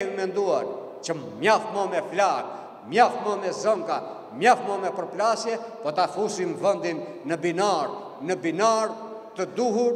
kemi menduar që mjaf më me flak, mjaf më me zonka, mjaf më me përplasje, po ta fusim vëndin në binar, në binar të duhur,